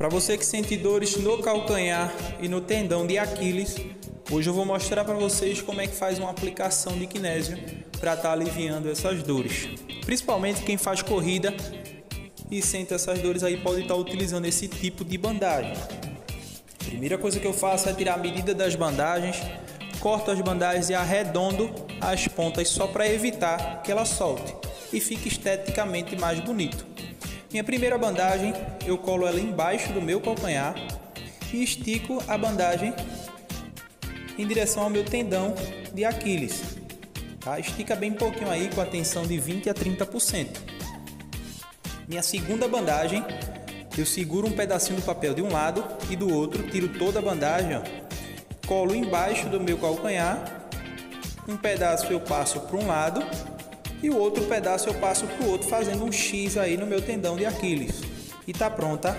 Para você que sente dores no calcanhar e no tendão de Aquiles, hoje eu vou mostrar para vocês como é que faz uma aplicação de kinésio para estar tá aliviando essas dores. Principalmente quem faz corrida e sente essas dores aí pode estar tá utilizando esse tipo de bandagem. Primeira coisa que eu faço é tirar a medida das bandagens, corto as bandagens e arredondo as pontas só para evitar que ela solte e fique esteticamente mais bonito. Minha primeira bandagem, eu colo ela embaixo do meu calcanhar e estico a bandagem em direção ao meu tendão de Aquiles. Tá? Estica bem pouquinho aí com a tensão de 20 a 30%. Minha segunda bandagem, eu seguro um pedacinho do papel de um lado e do outro, tiro toda a bandagem, ó, colo embaixo do meu calcanhar, um pedaço eu passo para um lado e o outro pedaço eu passo para o outro fazendo um X aí no meu tendão de Aquiles. E tá pronta